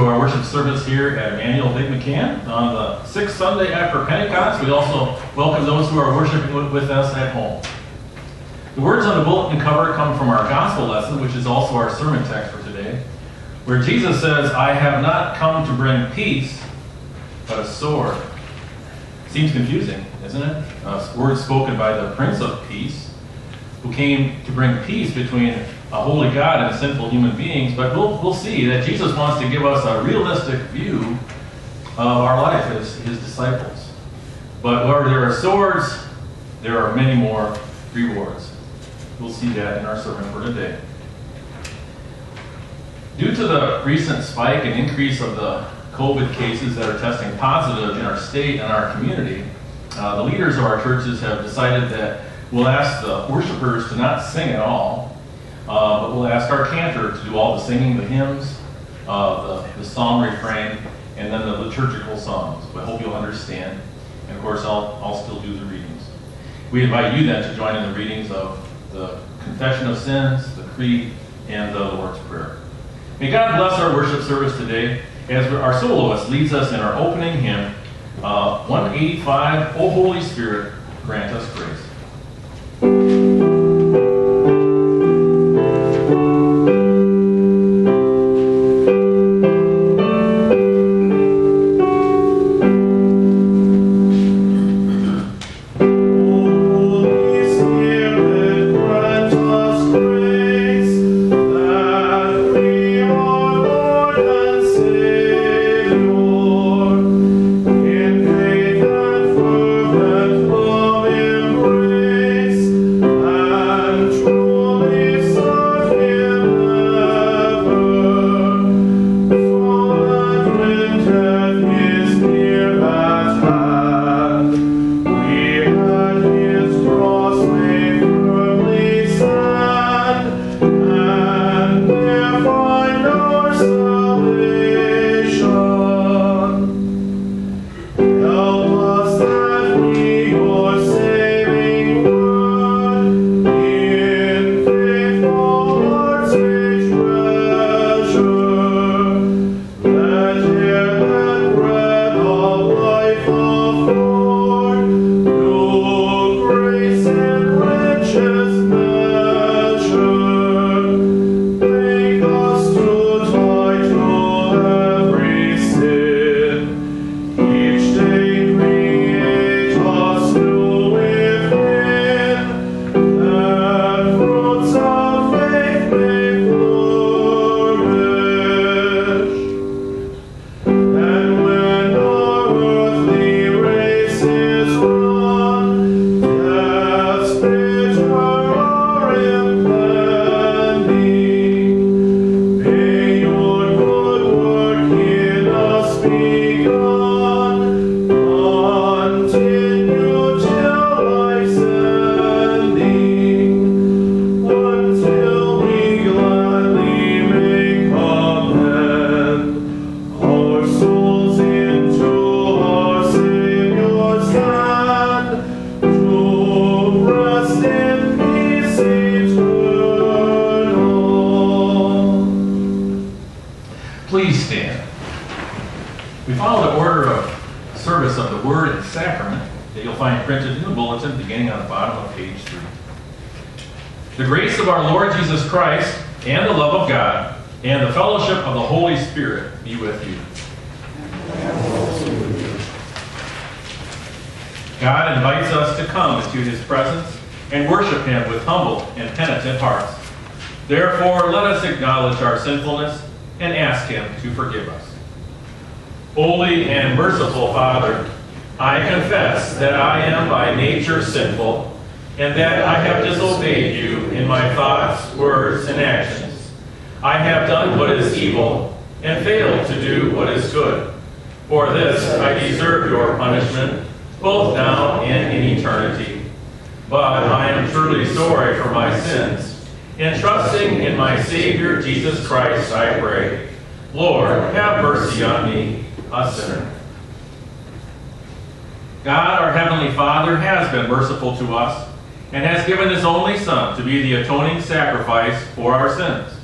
to our worship service here at Emmanuel Big McCann on the sixth Sunday after Pentecost. We also welcome those who are worshiping with- us at home. The words on the bulletin cover come from our gospel lesson, which is also our sermon text for today, where Jesus says, I have not come to bring peace, but a sword. Seems confusing, isn't it? Uh, words spoken by the Prince of Peace, who came to bring peace between a holy God and sinful human beings. But we'll, we'll see that Jesus wants to give us a realistic view of our life as his disciples. But where there are swords, there are many more rewards. We'll see that in our sermon for today. Due to the recent spike and increase of the COVID cases that are testing positive in our state and our community, uh, the leaders of our churches have decided that we'll ask the worshipers to not sing at all, uh, but we'll ask our cantor to do all the singing, the hymns, uh, the, the psalm refrain, and then the liturgical songs. But I hope you'll understand. And of course, I'll, I'll still do the readings. We invite you then to join in the readings of the Confession of Sins, the Creed, and the Lord's Prayer. May God bless our worship service today as our soloist leads us in our opening hymn, uh, 185, O Holy Spirit, grant us grace. And penitent hearts. Therefore, let us acknowledge our sinfulness and ask him to forgive us. Holy and merciful Father, I confess that I am by nature sinful and that I have disobeyed you in my thoughts, words, and actions. I have done what is evil and failed to do what is good. For this I deserve your punishment, both now and in eternity. But I am truly sorry for my sins. And trusting in my Savior Jesus Christ, I pray. Lord, have mercy on me, a sinner. God, our Heavenly Father, has been merciful to us and has given His only Son to be the atoning sacrifice for our sins.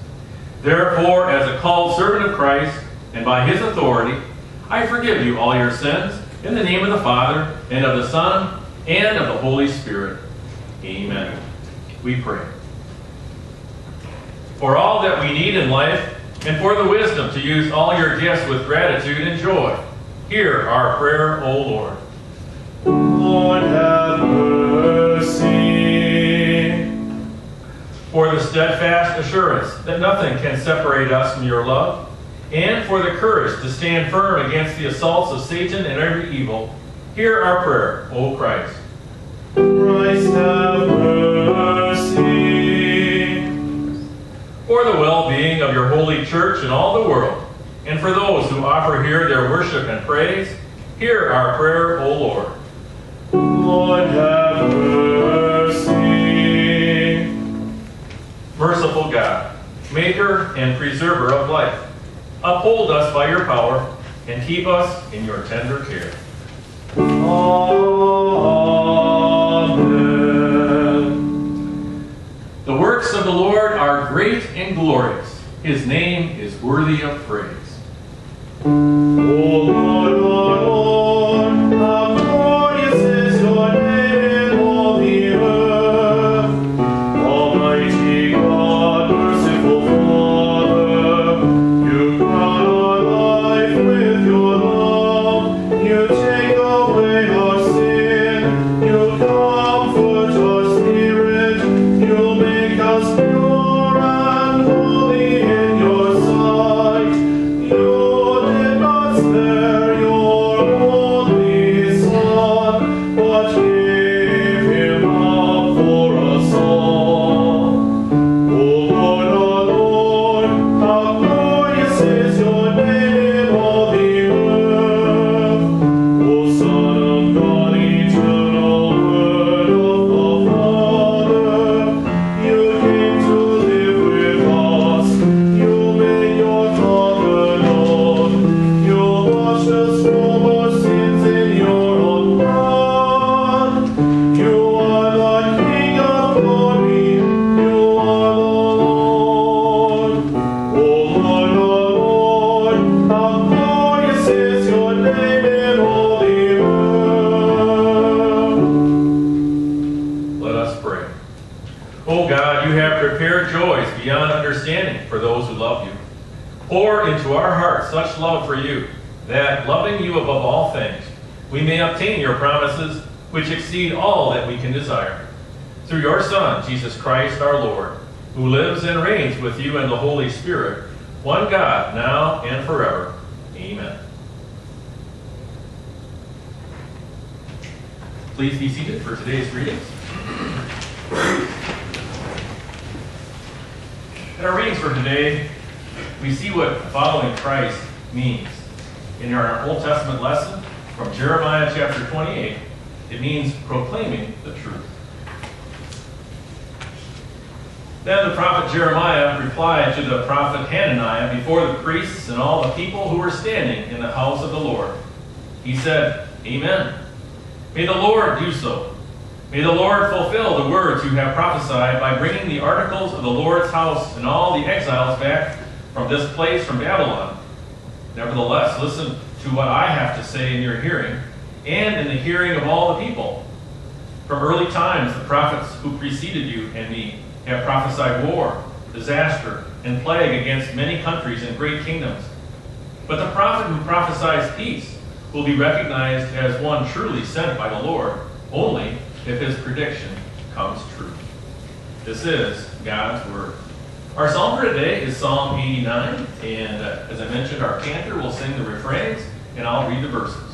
Therefore, as a called servant of Christ, and by his authority, I forgive you all your sins in the name of the Father, and of the Son, and of the Holy Spirit. Amen. We pray. For all that we need in life, and for the wisdom to use all your gifts with gratitude and joy, hear our prayer, O Lord. Lord have mercy. For the steadfast assurance that nothing can separate us from your love, and for the courage to stand firm against the assaults of Satan and every evil, hear our prayer, O Christ. Have mercy. For the well-being of your holy church and all the world, and for those who offer here their worship and praise, hear our prayer, O Lord. Lord have mercy. Merciful God, maker and preserver of life, uphold us by your power and keep us in your tender care. Amen. Glorious. His name is worthy of praise. O love for you, that, loving you above all things, we may obtain your promises, which exceed all that we can desire. Through your Son, Jesus Christ our Lord, who lives and reigns with you and the Holy Spirit, one God, now and forever. Amen. Please be seated for today's readings. In our readings for today, we see what following Christ means. In our Old Testament lesson from Jeremiah chapter 28, it means proclaiming the truth. Then the prophet Jeremiah replied to the prophet Hananiah before the priests and all the people who were standing in the house of the Lord. He said, Amen. May the Lord do so. May the Lord fulfill the words you have prophesied by bringing the articles of the Lord's house and all the exiles back from this place from Babylon. Nevertheless, listen to what I have to say in your hearing and in the hearing of all the people. From early times, the prophets who preceded you and me have prophesied war, disaster, and plague against many countries and great kingdoms. But the prophet who prophesies peace will be recognized as one truly sent by the Lord only if his prediction comes true. This is God's Word. Our psalm for today is Psalm 89, and uh, as I mentioned, our cantor will sing the refrains, and I'll read the verses.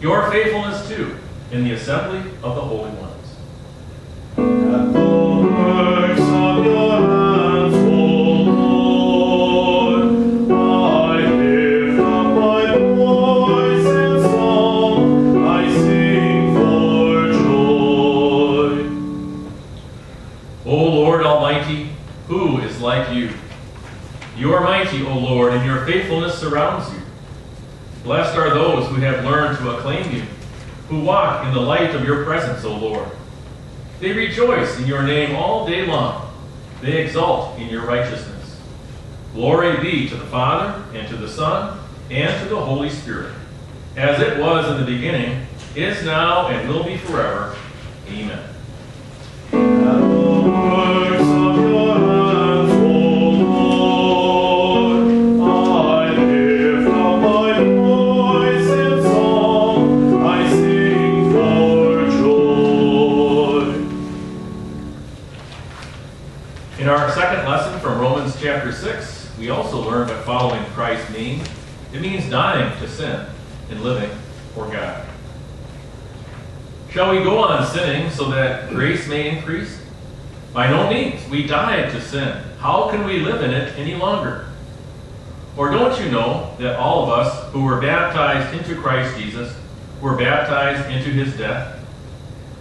Your faithfulness too, in the assembly of the holy ones. In the light of your presence, O Lord. They rejoice in your name all day long. They exult in your righteousness. Glory be to the Father, and to the Son, and to the Holy Spirit, as it was in the beginning, is now, and will be forever. It means dying to sin and living for God. Shall we go on sinning so that grace may increase? By no means. We died to sin. How can we live in it any longer? Or don't you know that all of us who were baptized into Christ Jesus were baptized into his death?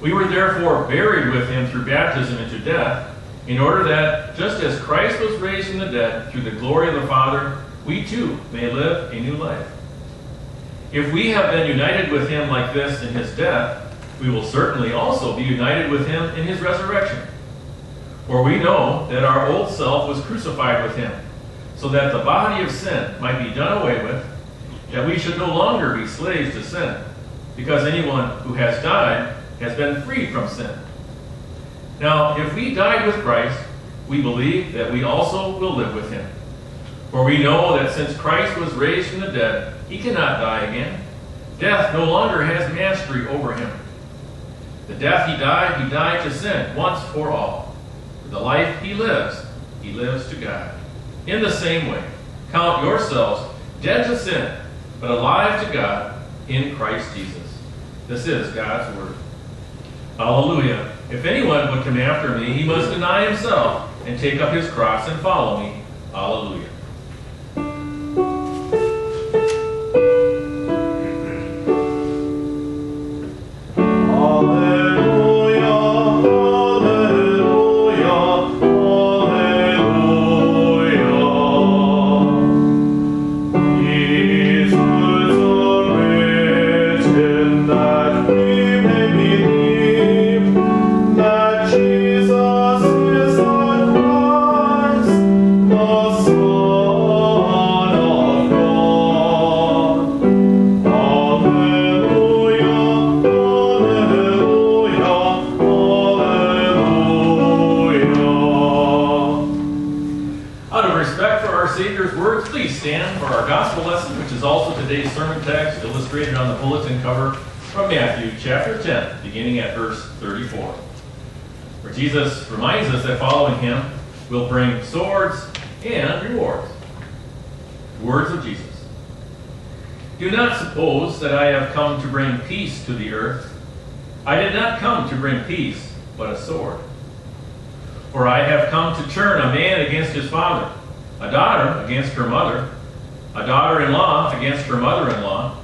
We were therefore buried with him through baptism into death, in order that, just as Christ was raised from the dead through the glory of the Father, we too may live a new life. If we have been united with him like this in his death, we will certainly also be united with him in his resurrection. For we know that our old self was crucified with him, so that the body of sin might be done away with, that we should no longer be slaves to sin, because anyone who has died has been freed from sin. Now, if we died with Christ, we believe that we also will live with him. For we know that since Christ was raised from the dead, he cannot die again. Death no longer has mastery over him. The death he died, he died to sin once for all. For the life he lives, he lives to God. In the same way, count yourselves dead to sin, but alive to God in Christ Jesus. This is God's word. Hallelujah. If anyone would come after me, he must deny himself and take up his cross and follow me. Hallelujah. Following him will bring swords and rewards. Words of Jesus. Do not suppose that I have come to bring peace to the earth. I did not come to bring peace, but a sword. For I have come to turn a man against his father, a daughter against her mother, a daughter in law against her mother in law.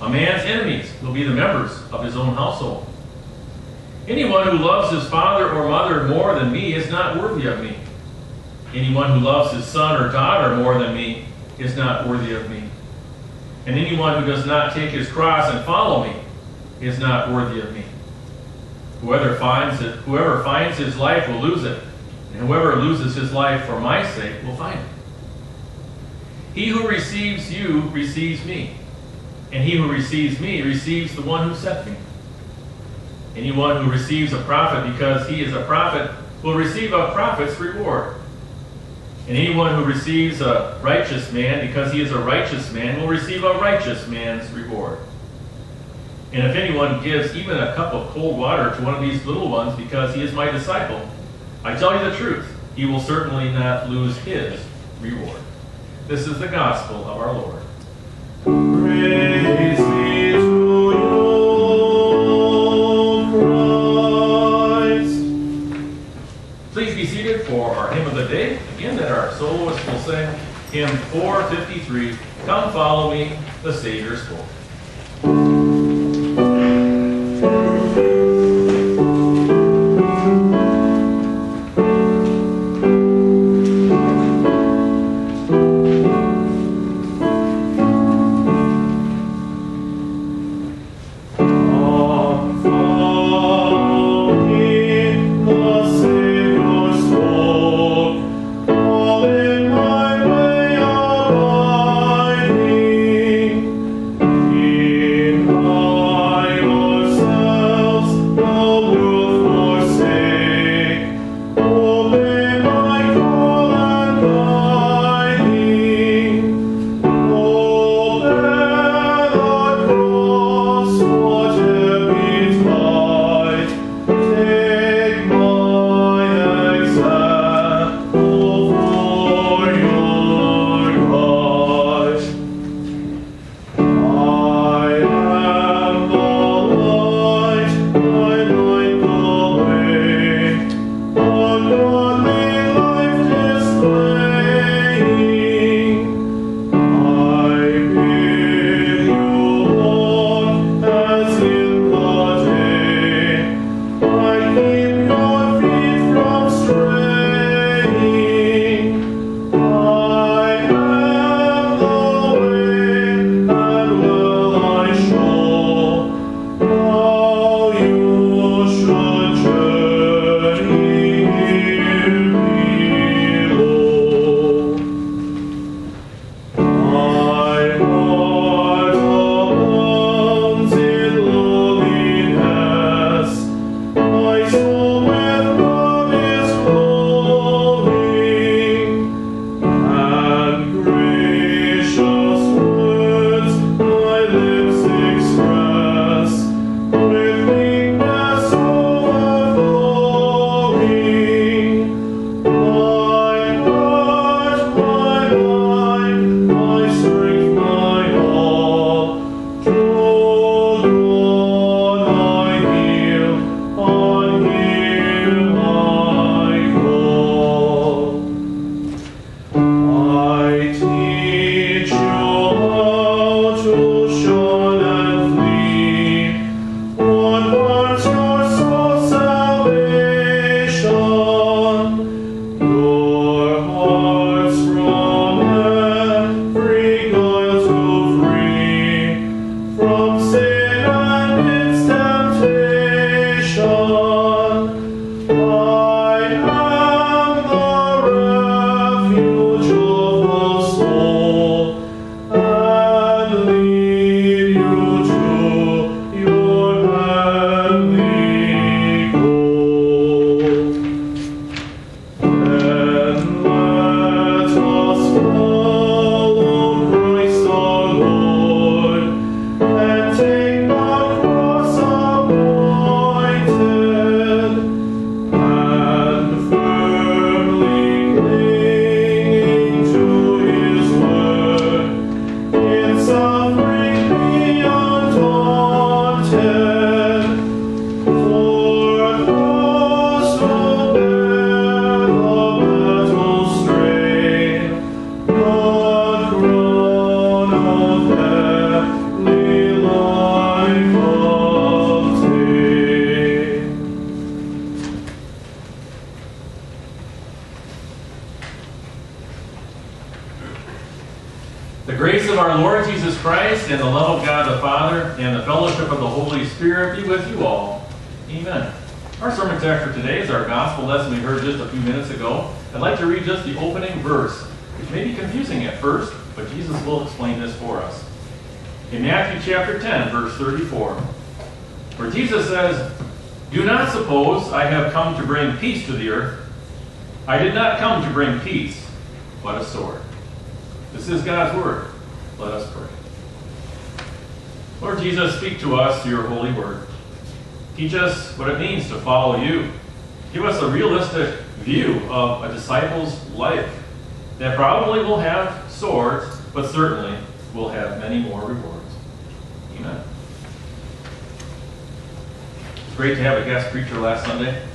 A man's enemies will be the members of his own household. Anyone who loves his father or mother more than me is not worthy of me. Anyone who loves his son or daughter more than me is not worthy of me. And anyone who does not take his cross and follow me is not worthy of me. Whoever finds it, whoever finds his life will lose it, and whoever loses his life for my sake will find it. He who receives you receives me, and he who receives me receives the one who sent me. Anyone who receives a prophet because he is a prophet will receive a prophet's reward. And anyone who receives a righteous man because he is a righteous man will receive a righteous man's reward. And if anyone gives even a cup of cold water to one of these little ones because he is my disciple, I tell you the truth, he will certainly not lose his reward. This is the gospel of our Lord. Praise souls will sing hymn 453, Come Follow Me, the Savior's Fold. I did not come to bring peace, but a sword. This is God's word. Let us pray. Lord Jesus, speak to us through your holy word. Teach us what it means to follow you. Give us a realistic view of a disciple's life that probably will have swords, but certainly will have many more rewards. Amen. It's great to have a guest preacher last Sunday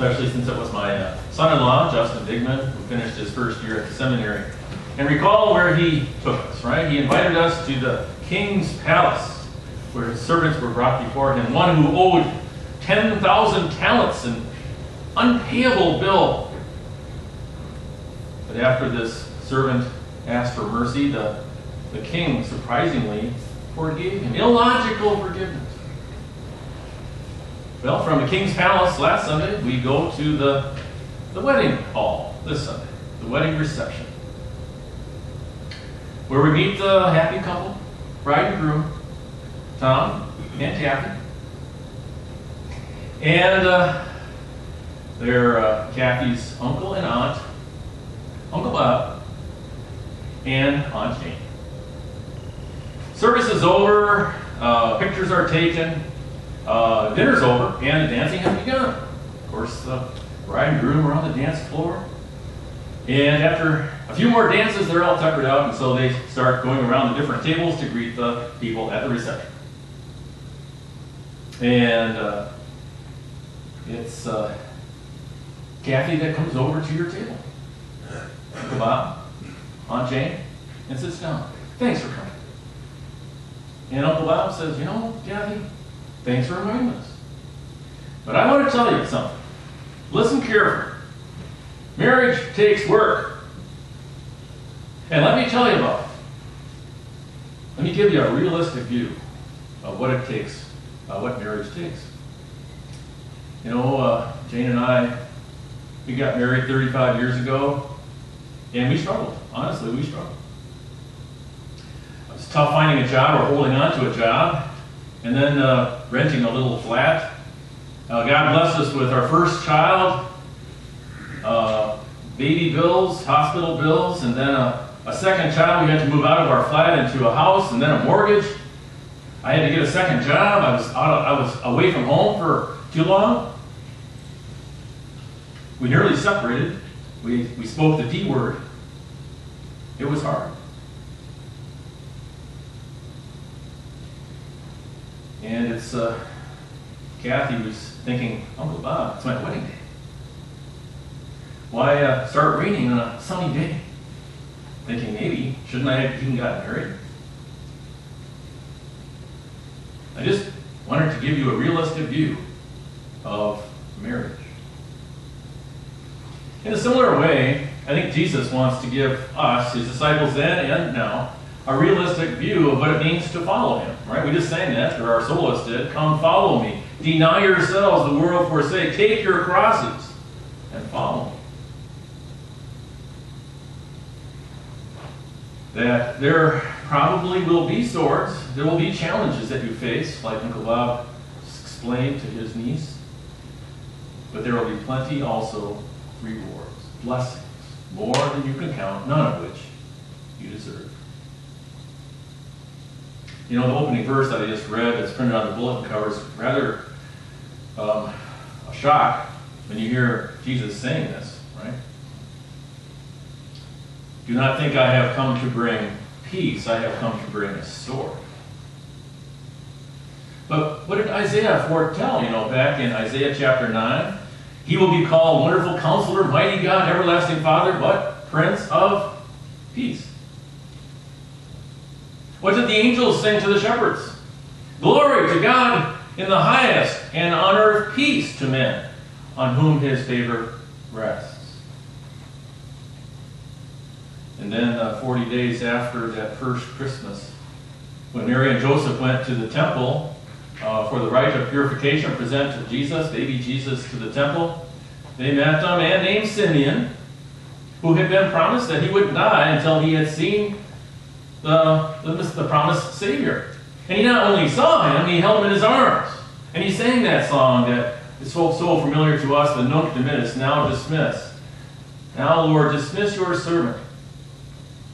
especially since it was my uh, son-in-law, Justin Digman, who finished his first year at the seminary. And recall where he took us, right? He invited us to the king's palace, where his servants were brought before him, one who owed 10,000 talents, an unpayable bill. But after this servant asked for mercy, the, the king surprisingly forgave him. Illogical forgiveness. Well, from the king's palace last Sunday, we go to the, the wedding hall this Sunday, the wedding reception, where we meet the happy couple, bride and groom, Tom and Kathy. And uh, they're uh, Kathy's uncle and aunt, Uncle Bob, and Aunt Jane. Service is over, uh, pictures are taken, uh, dinner's over, and the dancing has begun. Of course, the bride and groom are on the dance floor. And after a few more dances, they're all tuckered out, and so they start going around the different tables to greet the people at the reception. And uh, it's uh, Kathy that comes over to your table. Bob, Aunt Jane, and sits down. Thanks for coming. And Uncle Bob says, You know, Kathy, thanks for reminding us. But I want to tell you something. Listen carefully. Marriage takes work. And let me tell you about it. Let me give you a realistic view of what it takes, uh, what marriage takes. You know, uh, Jane and I, we got married 35 years ago, and we struggled. Honestly, we struggled. It was tough finding a job or holding on to a job, and then uh, renting a little flat. Uh, God bless us with our first child, uh, baby bills, hospital bills, and then a, a second child. We had to move out of our flat into a house, and then a mortgage. I had to get a second job. I was out of, I was away from home for too long. We nearly separated. We, we spoke the D word. It was hard. And it's, uh, Kathy was thinking, Uncle Bob, it's my wedding day. Why uh, start raining on a sunny day? Thinking maybe, shouldn't I have even gotten married? I just wanted to give you a realistic view of marriage. In a similar way, I think Jesus wants to give us, his disciples then and now, a realistic view of what it means to follow him. Right? We just sang that, or our soloist did. Come follow me. Deny yourselves, the world forsake. Take your crosses and follow me. That there probably will be swords, there will be challenges that you face, like Uncle Bob explained to his niece. But there will be plenty also rewards, blessings, more than you can count, none of which you deserve. You know, the opening verse that I just read that's printed on the bulletin cover is rather um, a shock when you hear Jesus saying this, right? Do not think I have come to bring peace, I have come to bring a sword. But what did Isaiah foretell? You know, back in Isaiah chapter 9, he will be called Wonderful Counselor, Mighty God, Everlasting Father, what? Prince of Peace. What did the angels sing to the shepherds? Glory to God in the highest, and on earth peace to men on whom his favor rests. And then, uh, 40 days after that first Christmas, when Mary and Joseph went to the temple uh, for the rite of purification, present Jesus, baby Jesus, to the temple, they met a man named Simeon, who had been promised that he wouldn't die until he had seen the, the, the promised Savior. And he not only saw him, he held him in his arms. And he sang that song that is so, so familiar to us, the Nunc Dimittis, now dismiss. Now, Lord, dismiss your servant,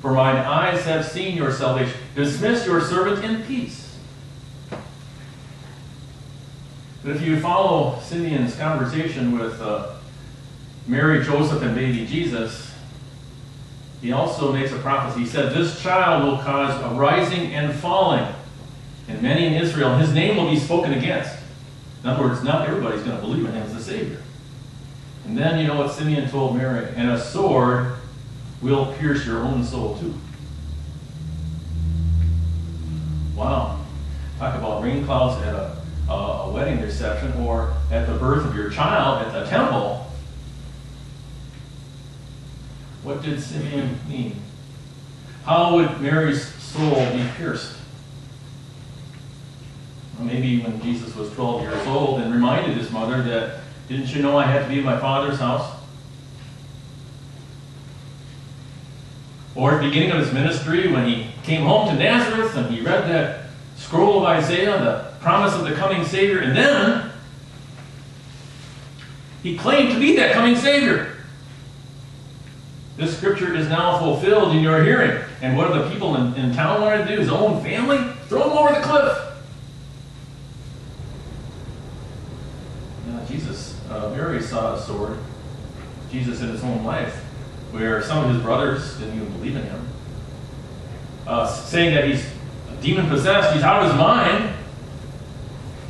for mine eyes have seen your salvation. Dismiss your servant in peace, But if you follow Simeon's conversation with uh, Mary, Joseph, and baby Jesus, he also makes a prophecy. He said, This child will cause a rising and falling in many in Israel, and his name will be spoken against. In other words, not everybody's going to believe in him as the Savior. And then you know what Simeon told Mary, and a sword will pierce your own soul too. Wow. Talk about rain clouds at a, a, a wedding reception or at the birth of your child at the temple. What did Simeon mean? How would Mary's soul be pierced? Maybe when Jesus was 12 years old and reminded his mother that, didn't you know I had to be in my father's house? Or at the beginning of his ministry, when he came home to Nazareth and he read that scroll of Isaiah, the promise of the coming Savior, and then he claimed to be that coming Savior. This scripture is now fulfilled in your hearing. And what do the people in, in town want to do? His own family? Throw him over the cliff. Now, Jesus, uh, Mary saw a sword. Jesus in his own life, where some of his brothers didn't even believe in him, uh, saying that he's demon possessed, he's out of his mind.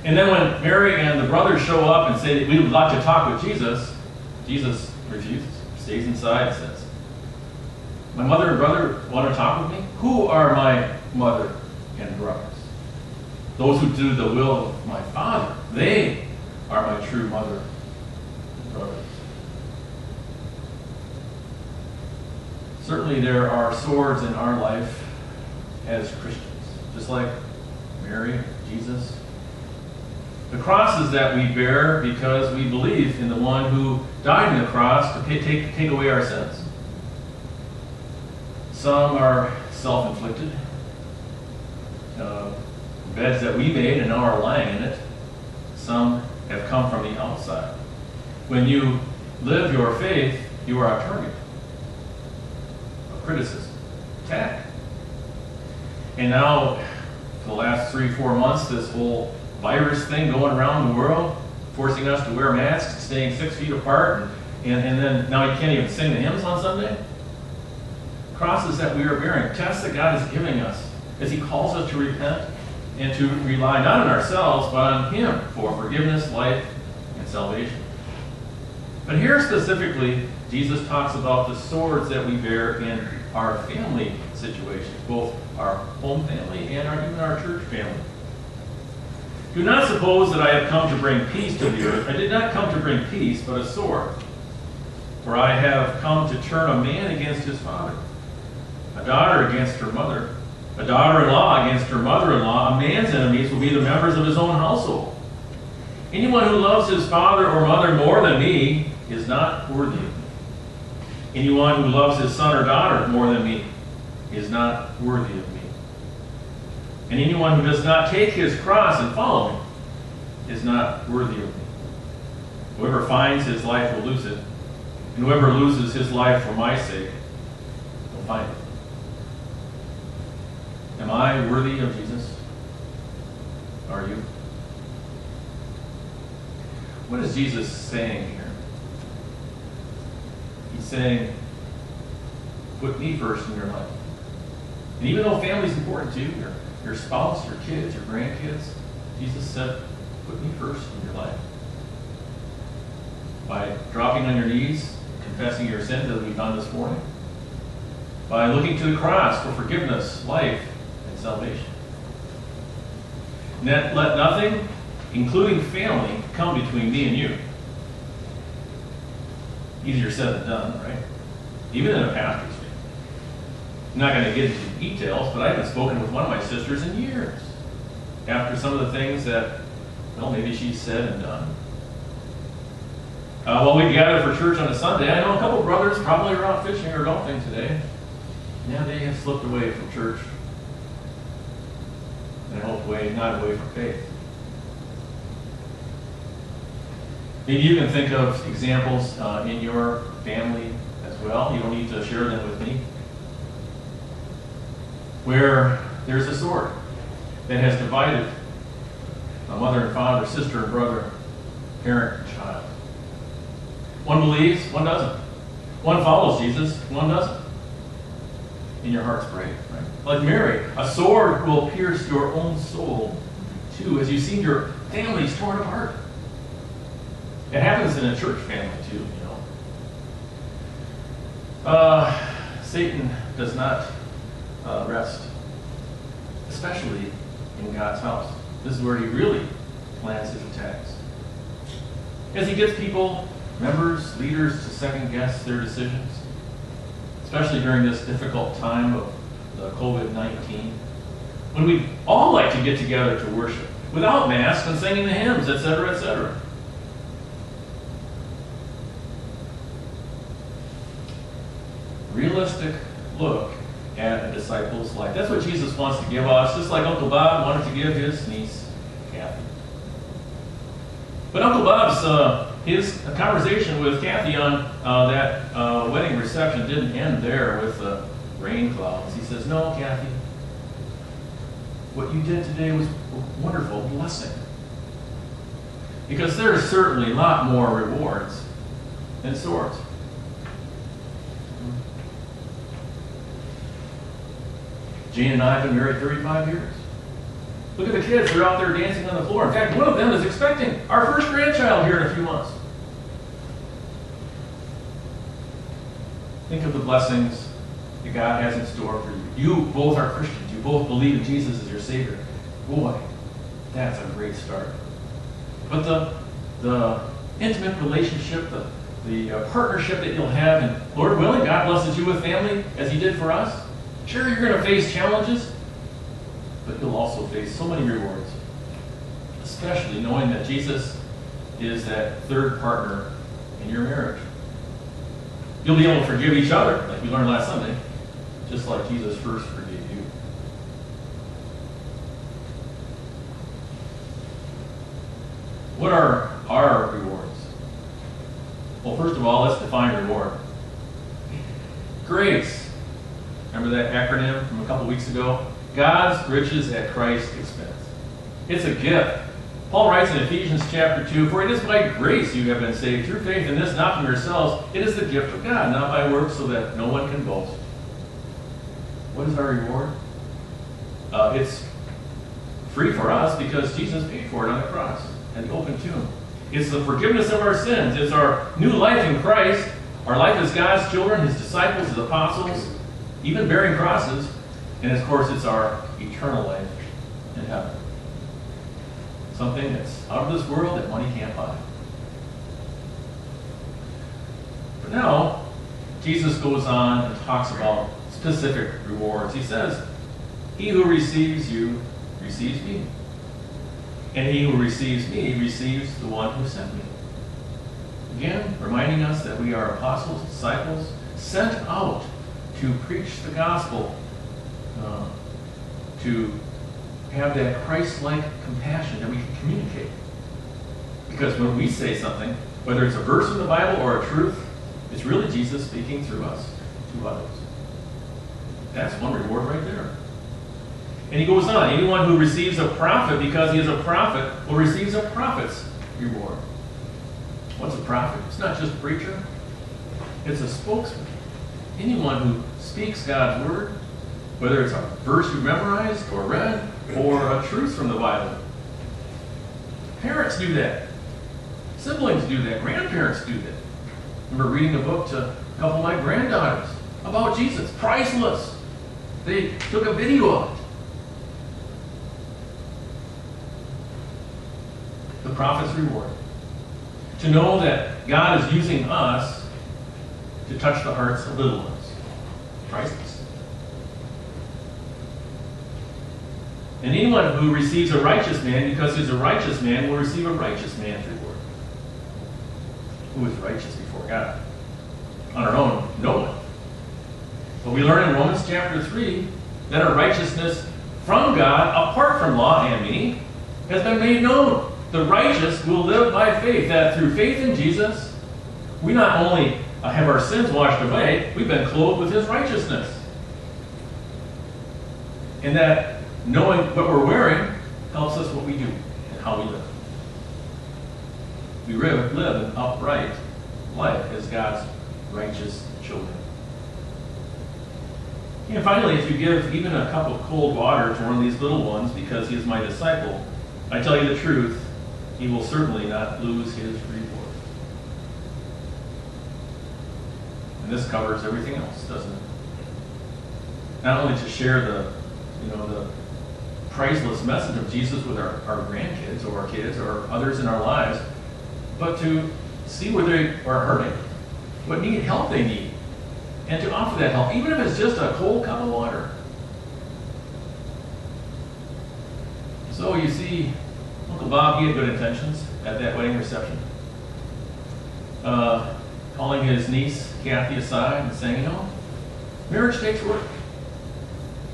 And then when Mary and the brothers show up and say, that We would like to talk with Jesus, Jesus refuses, stays inside, says, My mother and brother want to talk with me? Who are my mother and brothers? Those who do the will of my Father. They are my true mother and brothers. Certainly, there are swords in our life as Christians, just like Mary, Jesus. The crosses that we bear because we believe in the one who died on the cross to take, take away our sins. Some are self inflicted, uh, beds that we made and now are lying in it. Some have come from the outside. When you live your faith, you are a target of criticism, attack. And now, for the last three, four months, this whole virus thing going around the world, forcing us to wear masks, staying six feet apart, and, and, and then now you can't even sing the hymns on Sunday. Crosses that we are bearing, tests that God is giving us as He calls us to repent and to rely not on ourselves, but on Him for forgiveness, life, and salvation. But here specifically, Jesus talks about the swords that we bear in our family situations, both our home family and our, even our church family. Do not suppose that I have come to bring peace to the earth. I did not come to bring peace, but a sword. For I have come to turn a man against his father, a daughter against her mother, a daughter-in-law against her mother-in-law. A man's enemies will be the members of his own household. Anyone who loves his father or mother more than me is not worthy of me. Anyone who loves his son or daughter more than me is not worthy of me. And anyone who does not take his cross and follow me is not worthy of me. Whoever finds his life will lose it, and whoever loses his life for my sake will find it. Am I worthy of Jesus? Are you? What is Jesus saying here? He's saying, put me first in your life. And even though family is important to you, your, your spouse, your kids, your grandkids, Jesus said, put me first in your life. By dropping on your knees, confessing your sins as we've done this morning. By looking to the cross for forgiveness, life, salvation. Let, let nothing, including family, come between me and you. Easier said than done, right? Even in a pastor's family. I'm not going to get into details, but I haven't spoken with one of my sisters in years. After some of the things that, well, maybe she's said and done. Uh, while we gather for church on a Sunday, I know a couple brothers probably are out fishing or golfing today. Yeah, they have slipped away from church. And away, not away from faith. Maybe you can think of examples uh, in your family as well. You don't need to share them with me. Where there's a sword that has divided a mother and father, sister and brother, parent and child. One believes, one doesn't. One follows Jesus, one doesn't. And your heart's brave, right? Like Mary, a sword will pierce your own soul too, as you see your families torn apart. It happens in a church family too, you know. Uh, Satan does not uh, rest, especially in God's house. This is where he really plans his attacks. As he gets people, members, leaders to second guess their decisions, especially during this difficult time of the COVID 19, when we all like to get together to worship without masks and singing the hymns, etc., etc. Realistic look at a disciple's life. That's what Jesus wants to give us, just like Uncle Bob wanted to give his niece, Kathy. But Uncle Bob's uh, his conversation with Kathy on uh, that uh, wedding reception didn't end there with the rain clouds. He says, "No, Kathy, what you did today was a wonderful blessing. Because there are certainly a lot more rewards than swords." Jane and I have been married 35 years. Look at the kids, they're out there dancing on the floor. In fact, one of them is expecting our first grandchild here in a few months. Think of the blessings that God has in store for you. You both are Christians. You both believe in Jesus as your Savior. Boy, that's a great start. But the, the intimate relationship, the, the uh, partnership that you'll have, and Lord willing, God blesses you with family as He did for us. Sure, you're going to face challenges, but you'll also face so many rewards, especially knowing that Jesus is that third partner in your marriage. You'll be able to forgive each other, like we learned last Sunday, just like Jesus first forgave you. What are our rewards? Well, first of all, let's define reward. Grace. Remember that acronym from a couple weeks ago? God's riches at Christ's expense. It's a gift. Paul writes in Ephesians chapter 2, For it is by grace you have been saved through faith, and this not from yourselves. It is the gift of God, not by works, so that no one can boast. What is our reward? Uh, it's free for us because Jesus paid for it on the cross and the open tomb. It's the forgiveness of our sins. It's our new life in Christ. Our life as God's children, His disciples, His apostles, even bearing crosses. And of course, it's our eternal life in heaven. Something that's out of this world that money can't buy. But now, Jesus goes on and talks about specific rewards. He says, He who receives you receives me. And he who receives me receives the one who sent me. Again, reminding us that we are apostles, disciples, sent out to preach the gospel, uh, to have that Christ like compassion that we can communicate. Because when we say something, whether it's a verse in the Bible or a truth, it's really Jesus speaking through us to others. That's one reward right there. And he goes on, anyone who receives a prophet because he is a prophet will receive a prophet's reward. What's a prophet? It's not just a preacher, it's a spokesman. Anyone who speaks God's word, whether it's a verse you memorized or read, or a truth from the Bible. Parents do that. Siblings do that. Grandparents do that. I remember reading a book to a couple of my granddaughters about Jesus. Priceless. They took a video of it. The prophet's reward. To know that God is using us to touch the hearts of little ones. Priceless. And anyone who receives a righteous man because he's a righteous man will receive a righteous man's reward. Who is righteous before God? On our own, no one. But we learn in Romans chapter 3 that our righteousness from God, apart from law and me, has been made known. The righteous will live by faith, that through faith in Jesus, we not only have our sins washed away, we've been clothed with his righteousness. And that knowing what we're wearing helps us what we do and how we live. We live, an upright life as God's righteous children. And finally, if you give even a cup of cold water to one of these little ones because he is my disciple, I tell you the truth, he will certainly not lose his reward. And this covers everything else, doesn't it? Not only to share the, you know, the priceless message of Jesus with our, our grandkids or our kids or others in our lives, but to see where they are hurting, what need help they need, and to offer that help, even if it's just a cold cup of water. So you see, Uncle Bob, he had good intentions at that wedding reception. Uh, calling his niece Kathy aside and saying, you know, marriage takes work.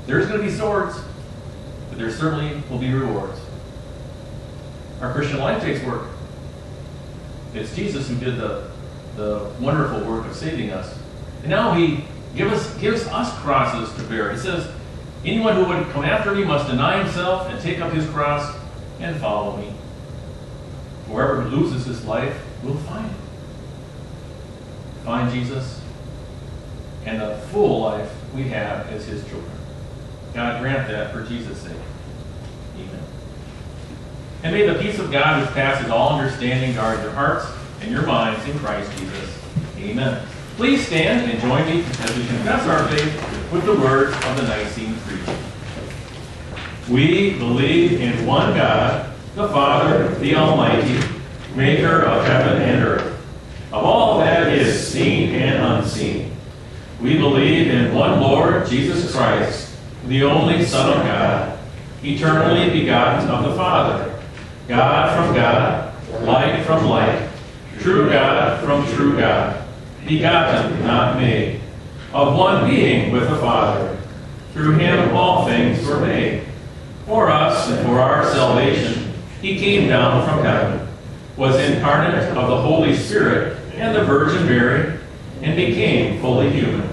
There's going to be swords, but there certainly will be rewards. Our Christian life takes work. It's Jesus who did the, the wonderful work of saving us. And now he give us, gives us crosses to bear. He says, Anyone who would come after me must deny himself and take up his cross and follow me. Whoever loses his life will find it. Find Jesus and the full life we have as his children. God grant that for Jesus' sake. Amen. And may the peace of God which passes all understanding guard your hearts and your minds in Christ Jesus. Amen. Please stand and join me as we confess our faith with the words of the Nicene Creed. We believe in one God, the Father, the Almighty, maker of heaven and earth, of all that is seen and unseen. We believe in one Lord, Jesus Christ, the only Son of God, eternally begotten of the Father, God from God, light from light, true God from true God, begotten, not made, of one being with the Father. Through him all things were made. For us and for our salvation, he came down from heaven, was incarnate of the Holy Spirit and the Virgin Mary, and became fully human.